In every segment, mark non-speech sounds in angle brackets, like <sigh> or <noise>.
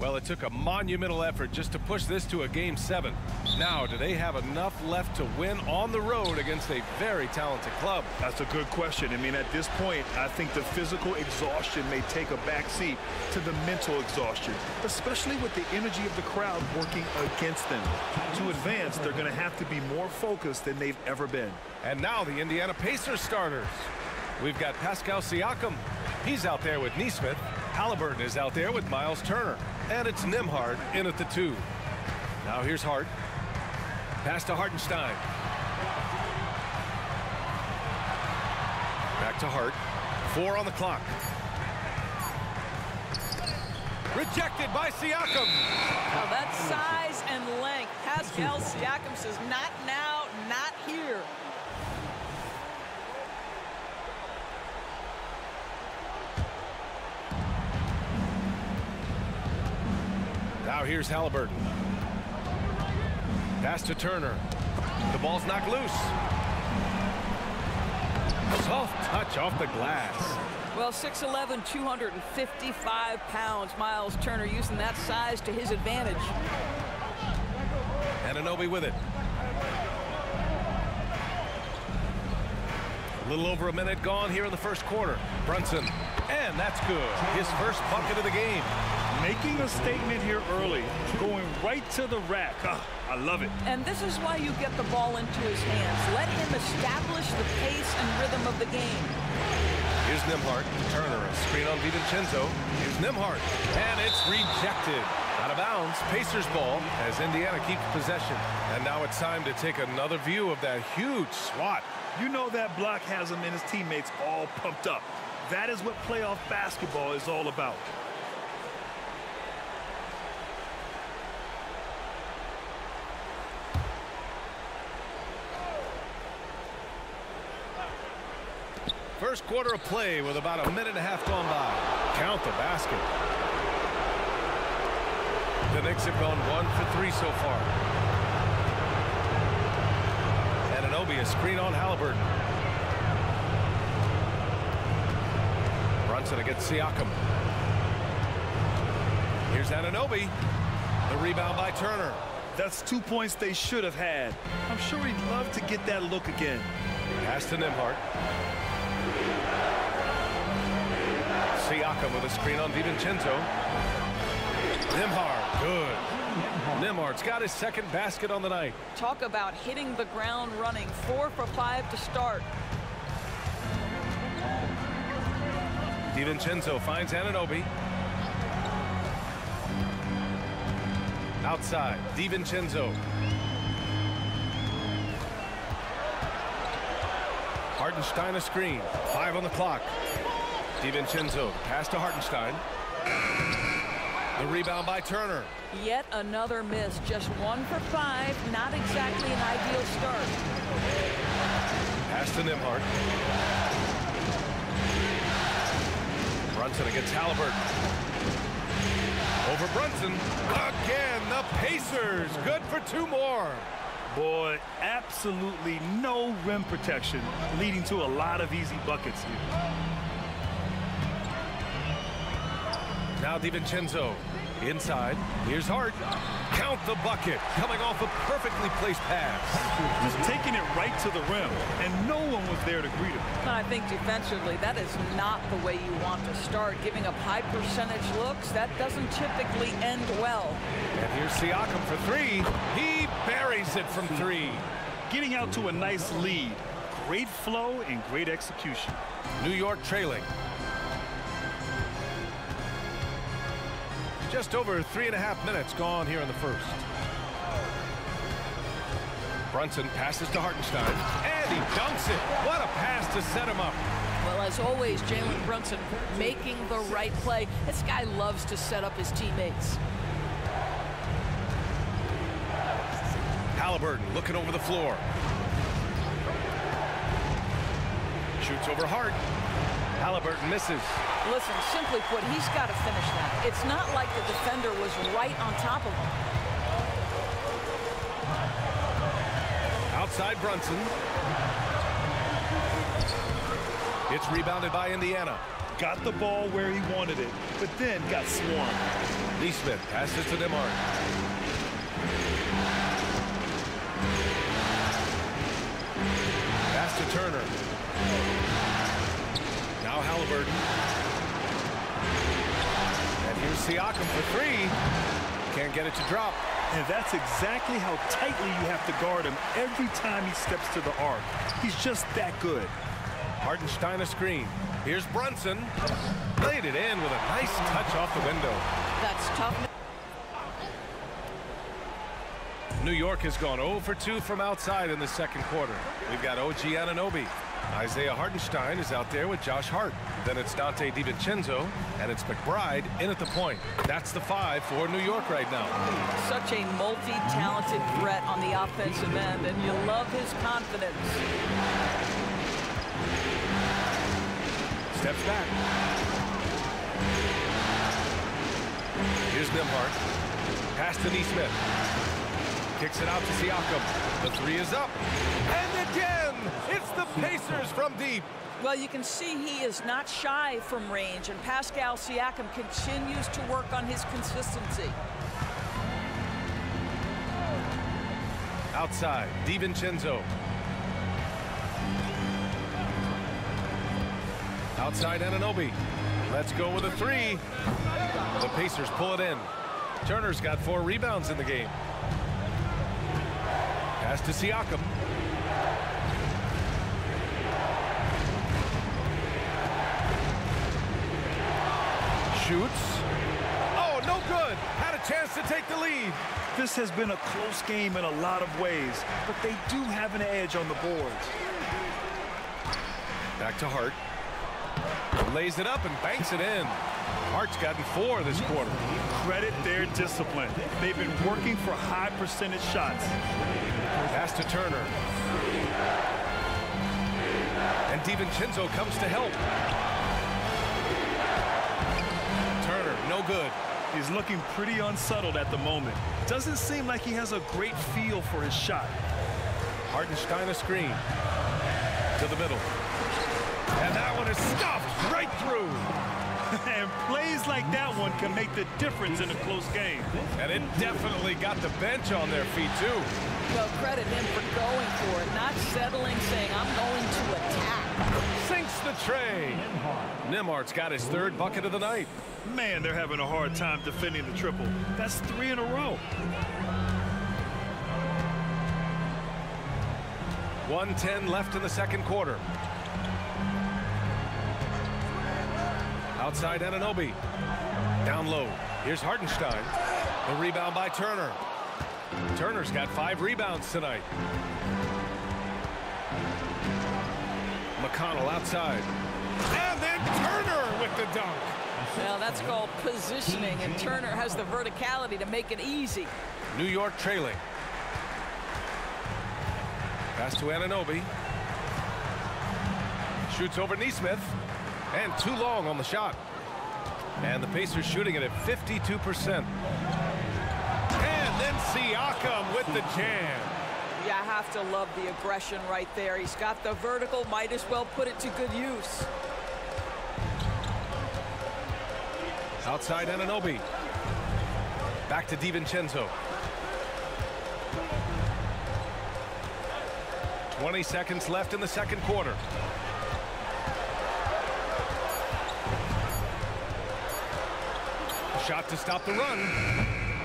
Well, it took a monumental effort just to push this to a game seven. Now, do they have enough left to win on the road against a very talented club? That's a good question. I mean, at this point, I think the physical exhaustion may take a backseat to the mental exhaustion, especially with the energy of the crowd working against them. To advance, they're going to have to be more focused than they've ever been. And now the Indiana Pacers starters. We've got Pascal Siakam. He's out there with Nesmith. Haliburton is out there with Miles Turner. And it's Nembhard in at the two. Now here's Hart. Pass to Hartenstein. Back to Hart. Four on the clock. Rejected by Siakam. Now that size and length. Pascal Siakam says, not now, Now here's Haliburton. Pass to Turner. The ball's knocked loose. Soft touch off the glass. Well, 6'11", 255 pounds. Miles Turner using that size to his advantage. Anunoby with it. A little over a minute gone here in the first quarter. Brunson, and that's good. His first bucket of the game. Making a statement here early, going right to the rack. Ah, I love it. And this is why you get the ball into his hands. Let him establish the pace and rhythm of the game. Here's Nembhard. Turner, a screen on DiVincenzo. Here's Nembhard, and it's rejected. Out of bounds, Pacers ball as Indiana keeps possession. And now it's time to take another view of that huge swat. You know that block has him and his teammates all pumped up. That is what playoff basketball is all about. First quarter of play with about a minute and a half gone by. Count the basket. The Knicks have gone one for three so far. Anunoby a screen on Haliburton. Brunson against Siakam. Here's Anunoby. The rebound by Turner. That's two points they should have had. I'm sure he'd love to get that look again. Pass to Nembhard. Siakam with a screen on DiVincenzo. Nembhard, good. Nembhard's got his second basket on the night. Talk about hitting the ground running. Four for five to start. DiVincenzo finds Anunoby. Outside, DiVincenzo. Hartenstein a screen. Five on the clock. DiVincenzo, pass to Hartenstein. The rebound by Turner. Yet another miss. Just one for five. Not exactly an ideal start. Pass to Nembhard. Brunson against Haliburton. Over Brunson. Again, the Pacers. Good for two more. Boy, absolutely no rim protection, leading to a lot of easy buckets here. Now DiVincenzo inside. Here's Hart. Count the bucket. Coming off a perfectly placed pass. Just taking it right to the rim, and no one was there to greet him. I think defensively, that is not the way you want to start. Giving up high percentage looks, that doesn't typically end well. And here's Siakam for three. He buries it from three. Getting out to a nice lead. Great flow and great execution. New York trailing. Just over three and a half minutes gone here in the first. Brunson passes to Hartenstein, and he dunks it. What a pass to set him up. Well, as always, Jalen Brunson making the right play. This guy loves to set up his teammates. Haliburton looking over the floor. Shoots over Hart. Haliburton misses. Listen, simply put, he's got to finish that. It's not like the defender was right on top of him. Outside Brunson. It's rebounded by Indiana. got the ball where he wanted it, but then got swarmed. Nesmith passes to Nembhard. Pass to Turner. Now Haliburton. And here's Siakam for three. Can't get it to drop. And that's exactly how tightly you have to guard him every time he steps to the arc. He's just that good. Hartenstein a screen. Here's Brunson. Laid it in with a nice touch off the window. That's tough. New York has gone 0 for 2 from outside in the second quarter. We've got OG Anunoby. Isaiah Hartenstein is out there with Josh Hart. Then it's Donte DiVincenzo, and it's McBride in at the point. That's the five for New York right now. Such a multi-talented threat on the offensive end, and you love his confidence. Steps back. Here's Nembhard. Pass to Nesmith. Kicks it out to Siakam. The three is up. And again, it's the Pacers from deep. Well, you can see he is not shy from range, and Pascal Siakam continues to work on his consistency. Outside, DiVincenzo. Outside Anunoby. Let's go with a three. The Pacers pull it in. Turner's got four rebounds in the game. Pass to Siakam. Shoots. Oh, no good. Had a chance to take the lead. This has been a close game in a lot of ways, but they do have an edge on the boards. Back to Hart. Lays it up and banks it in. Hart's gotten four this quarter. Credit their discipline. They've been working for high percentage shots. Pass to Turner. And DiVincenzo comes to help. Good. He's looking pretty unsettled at the moment. Doesn't seem like he has a great feel for his shot. Hartenstein a screen. To the middle. And that one is stuffed right through. <laughs> and plays like that one can make the difference in a close game. And it definitely got the bench on their feet, too. Well, credit him for going for it, not settling, saying, I'm going to attack. The tray. Nembhard's got his third bucket of the night. Man, they're having a hard time defending the triple. That's three in a row. 110 left in the second quarter. Outside Anunoby. Down low. Here's Hartenstein. The rebound by Turner. Turner's got five rebounds tonight. McConnell outside. And then Turner with the dunk. Well, that's called positioning, and Turner has the verticality to make it easy. New York trailing. Pass to Anunoby. Shoots over Nesmith. And too long on the shot. And the Pacers shooting it at 52%. And then Siakam with the jam. You have to love the aggression right there. He's got the vertical, might as well put it to good use. Outside Anunoby. Back to DiVincenzo. 20 seconds left in the second quarter. Shot to stop the run.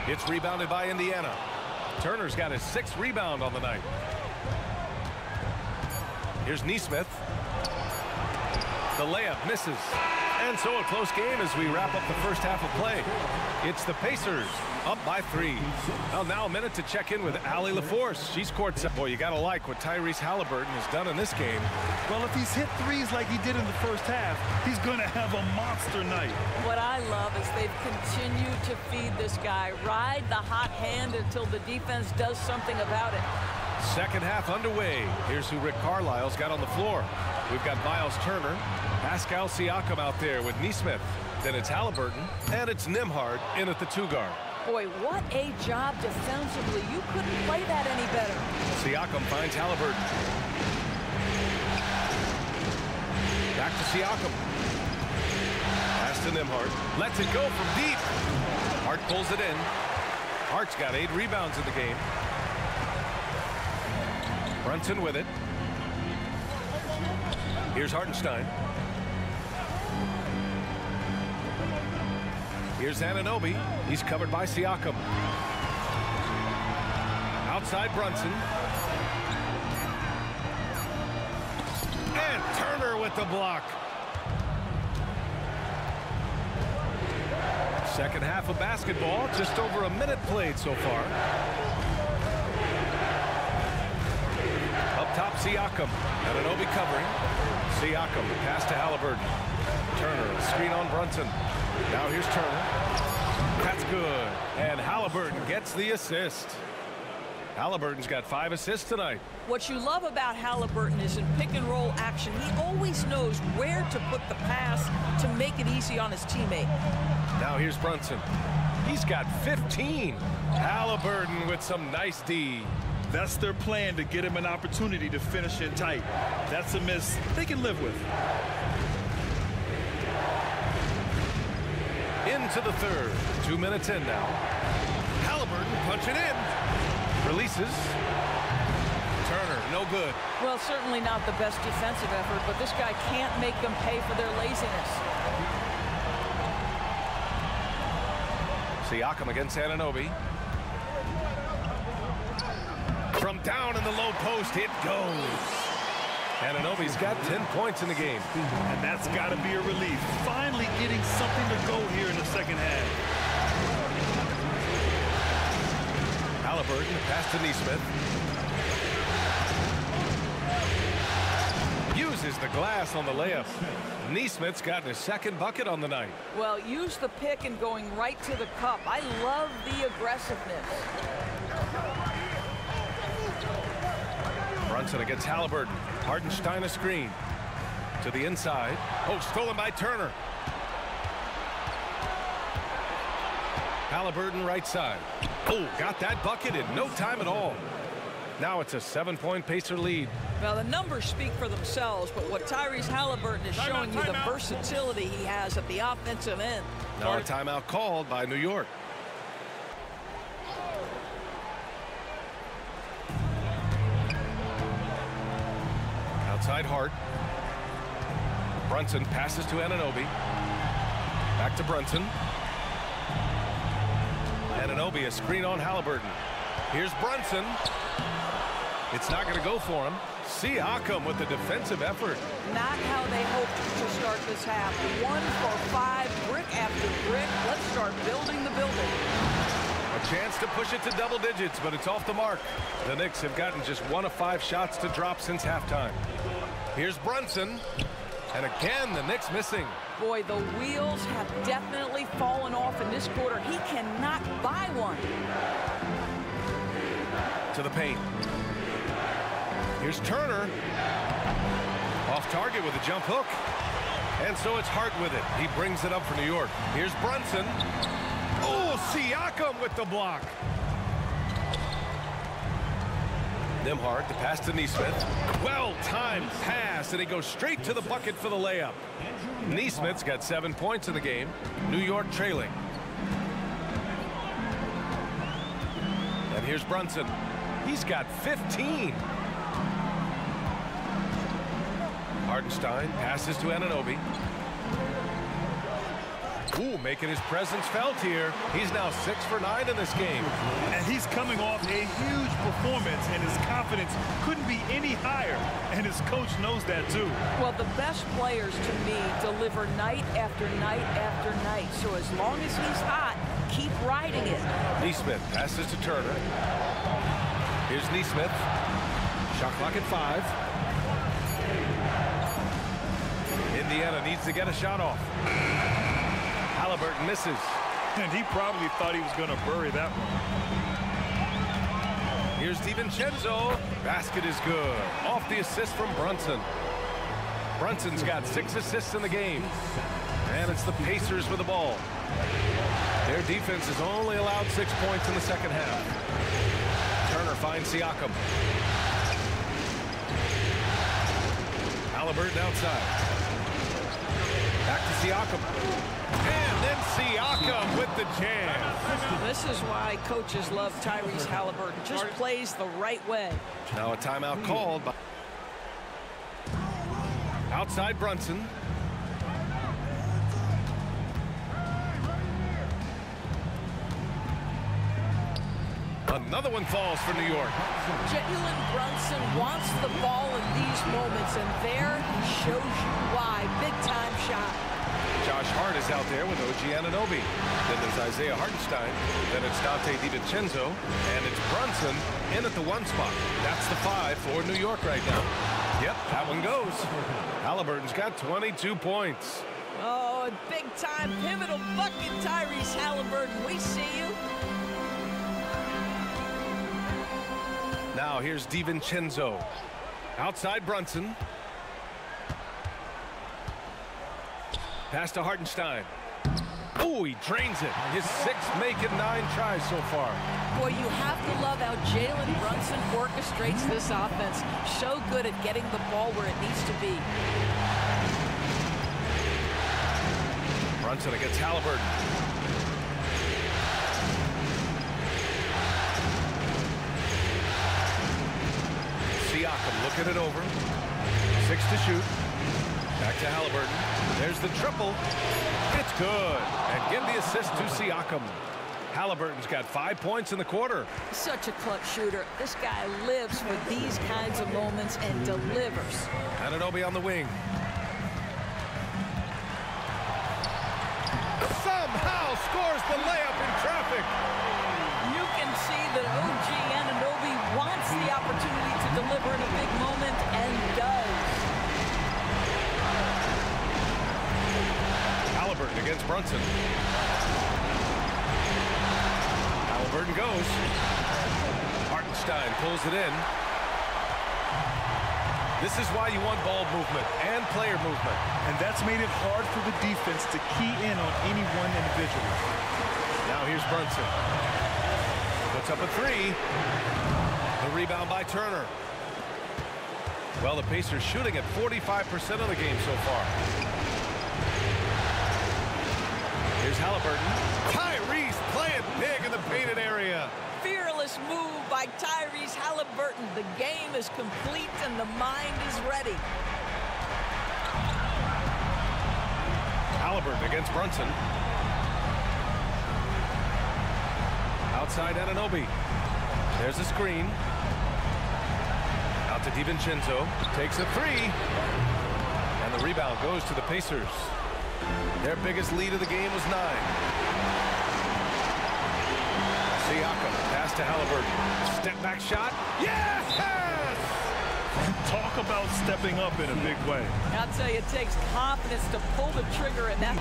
It's rebounded by Indiana. Turner's got his sixth rebound on the night. Here's Nesmith. The layup misses. And so a close game as we wrap up the first half of play. It's the Pacers up by three. Well, now a minute to check in with Allie LaForce. She's courtside. Boy, you got to like what Tyrese Haliburton has done in this game. Well, if he's hit threes like he did in the first half, he's going to have a monster night. What I love is they've continued to feed this guy. Ride the hot hand until the defense does something about it. Second half underway. Here's who Rick Carlisle's got on the floor. We've got Miles Turner, Pascal Siakam out there with Nesmith. Then it's Haliburton, and it's Nembhard in at the two guard. Boy, what a job defensively. You couldn't play that any better. Siakam finds Haliburton. Back to Siakam. Pass to Nembhard. Lets it go from deep. Hart pulls it in. Hart's got eight rebounds in the game. Brunson with it. Here's Hartenstein. Here's Anunoby. He's covered by Siakam. Outside Brunson. And Turner with the block. Second half of basketball, just over a minute played so far. Up top, Siakam. Anunoby covering. Siakam, pass to Haliburton. Turner, screen on Brunson. Now here's Turner. That's good. And Haliburton gets the assist. Haliburton's got five assists tonight. What you love about Haliburton is in pick and roll action, he always knows where to put the pass to make it easy on his teammate. Now here's Brunson. He's got 15. Haliburton with some nice D. That's their plan to get him an opportunity to finish in tight. That's a miss they can live with. Into the third. Two minutes in now. Haliburton punching in. Releases. Turner, no good. Well, certainly not the best defensive effort, but this guy can't make them pay for their laziness. Siakam against Anunoby. From down in the low post, it goes. Anunoby's got 10 points in the game. And that's got to be a relief. Finally getting something to go here in the second half. Haliburton, pass to Nesmith. Uses the glass on the layup. Nesmith's gotten his second bucket on the night. Well, use the pick and going right to the cup. I love the aggressiveness. Brunson against Haliburton. Hartenstein a screen. To the inside. Oh, stolen by Turner. Haliburton right side. Oh, got that bucket in no time at all. Now it's a seven-point Pacer lead. Well, the numbers speak for themselves, but what Tyrese Haliburton is showing you the versatility he has at the offensive end. Now a timeout called by New York. Outside Hart. Brunson passes to Anunoby. Back to Brunson. Anunoby a screen on Haliburton. Here's Brunson. It's not going to go for him. See Siakam with the defensive effort. Not how they hoped to start this half. One for five, brick after brick. Let's start building the building. A chance to push it to double digits, but it's off the mark. The Knicks have gotten just one of five shots to drop since halftime. Here's Brunson. And again, the Knicks missing. Boy, the wheels have definitely fallen off in this quarter. He cannot buy one. To the paint. Here's Turner. Off target with a jump hook. And so it's Hart with it. He brings it up for New York. Here's Brunson. Oh, Siakam with the block. Nembhard, the pass to Nesmith. Well-timed pass, and he goes straight to the bucket for the layup. Nesmith's got seven points in the game. New York trailing. And here's Brunson. He's got 15. Hartenstein passes to Anunoby. Ooh, making his presence felt here. He's now six for nine in this game. And he's coming off a huge performance, and his confidence couldn't be any higher. And his coach knows that, too. Well, the best players, to me, deliver night after night after night. So as long as he's hot, keep riding it. Nesmith passes to Turner. Here's Nesmith. Shot clock at five. Indiana needs to get a shot off. Haliburton misses. <laughs> And he probably thought he was going to bury that one. Here's DiVincenzo. Basket is good. Off the assist from Brunson. Brunson's got six assists in the game. And it's the Pacers with the ball. Their defense has only allowed six points in the second half. Turner finds Siakam. Haliburton outside. Back to Siakam. Siakam with the jam. This is why coaches love Tyrese Haliburton. Just plays the right way. Now a timeout called by outside Brunson. Another one falls for New York. Jalen Brunson wants the ball in these moments, and there he shows you why. Big time shot. Josh is out there with OG Anunoby. Then there's Isaiah Hartenstein. Then it's Donte DiVincenzo. And it's Brunson in at the one spot. That's the five for New York right now. Yep, that one goes. <laughs> Haliburton's got 22 points. Oh, a big time pivotal bucket, Tyrese Haliburton. We see you. Now here's DiVincenzo. Outside Brunson. Pass to Hartenstein. Oh, he drains it. His sixth make it nine tries so far. Boy, you have to love how Jalen Brunson orchestrates this offense. So good at getting the ball where it needs to be. Brunson against Haliburton. Siakam looking it over. Six to shoot. Back to Haliburton. There's the triple. It's good. And give the assist to Siakam. Haliburton's got five points in the quarter. Such a clutch shooter. This guy lives for these kinds of moments and delivers. Anunoby on the wing. Somehow scores the layup in traffic. You can see that OG Anunoby wants the opportunity to deliver in a big moment and does. Haliburton against Brunson. Haliburton goes. Hartenstein pulls it in. This is why you want ball movement and player movement. And that's made it hard for the defense to key in on any one individual. Now here's Brunson. Puts up a three. The rebound by Turner. Well, the Pacers shooting at 45% of the game so far. Here's Haliburton. Tyrese playing big in the painted area. Fearless move by Tyrese Haliburton. The game is complete and the mind is ready. Haliburton against Brunson. Outside Anunoby. There's a screen. Out to DiVincenzo. Takes a three. And the rebound goes to the Pacers. Their biggest lead of the game was nine. Siakam, pass to Haliburton. Step back shot. Yes! Talk about stepping up in a big way. I'll tell you, it takes confidence to pull the trigger in that.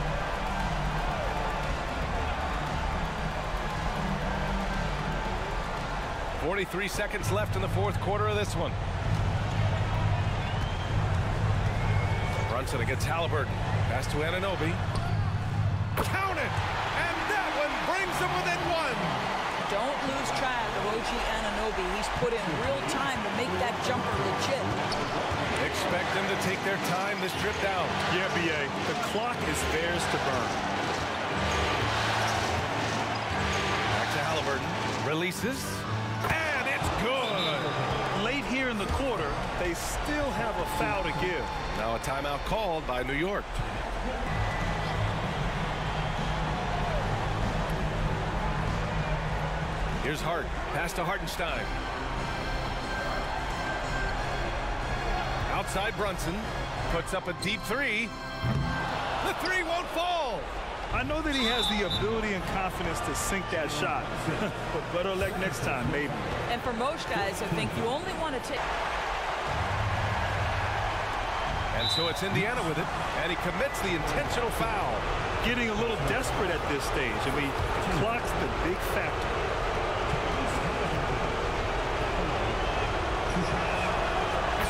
43 seconds left in the fourth quarter of this one. Brunson against Haliburton. Pass to Anunoby. Count it! And that one brings them within one. Don't lose track of OG Anunoby. He's put in real time to make that jumper legit. Expect them to take their time this trip down. Yeah, B.A., the clock is theirs to burn. Back to Haliburton. Releases. In the quarter, they still have a foul to give. Now a timeout called by New York. Here's Hart. Pass to Hartenstein. Outside Brunson. Puts up a deep three. The three won't fall. I know that he has the ability and confidence to sink that shot, <laughs> but better luck next time, maybe. And for most guys, I think you only want to take. And so it's Indiana with it, and he commits the intentional foul. Getting a little desperate at this stage. I mean, clock's the big factor.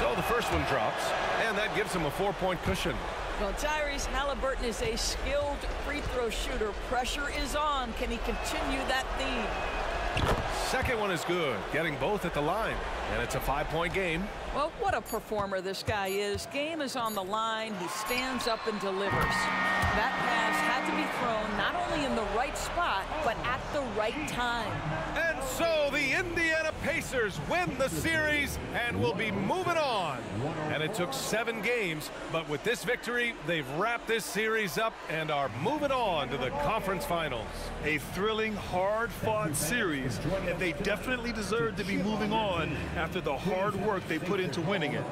So the first one drops, and that gives him a four-point cushion. Well, Tyrese Haliburton is a skilled free throw shooter. Pressure is on. Can he continue that theme? Second one is good, getting both at the line. And it's a five-point game. Well, what a performer this guy is. Game is on the line. He stands up and delivers. That pass to be thrown not only in the right spot, but at the right time. And so the Indiana Pacers win the series and will be moving on. And it took seven games, but with this victory, they've wrapped this series up and are moving on to the conference finals. A thrilling, hard-fought series, and they definitely deserve to be moving on after the hard work they put into winning it.